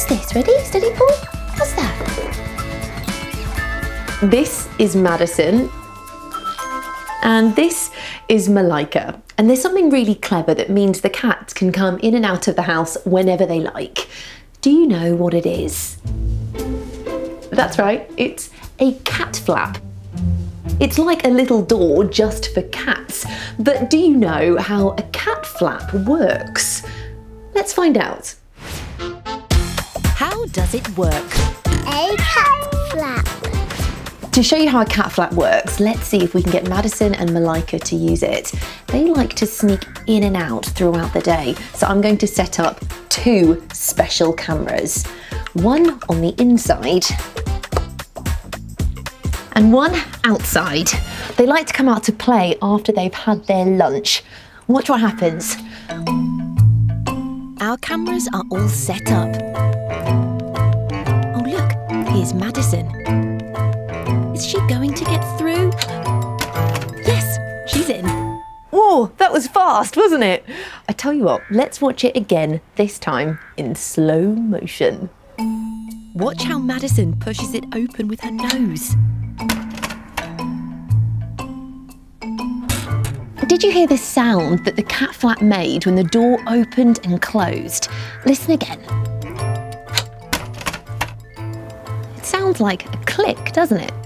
What's this? Ready? Steady, Paul? What's that? This is Madison. And this is Malika. And there's something really clever that means the cats can come in and out of the house whenever they like. Do you know what it is? That's right, it's a cat flap. It's like a little door just for cats. But do you know how a cat flap works? Let's find out. How does it work? A cat flap. To show you how a cat flap works, let's see if we can get Madison and Malika to use it. They like to sneak in and out throughout the day, so I'm going to set up two special cameras. One on the inside and one outside. They like to come out to play after they've had their lunch. Watch what happens. Our cameras are all set up. Oh, look, here's Madison. Is she going to get through? Yes, she's in. Whoa, that was fast, wasn't it? I tell you what, let's watch it again, this time in slow motion. Watch how Madison pushes it open with her nose. Did you hear the sound that the cat flap made when the door opened and closed? Listen again. Sounds like a click, doesn't it?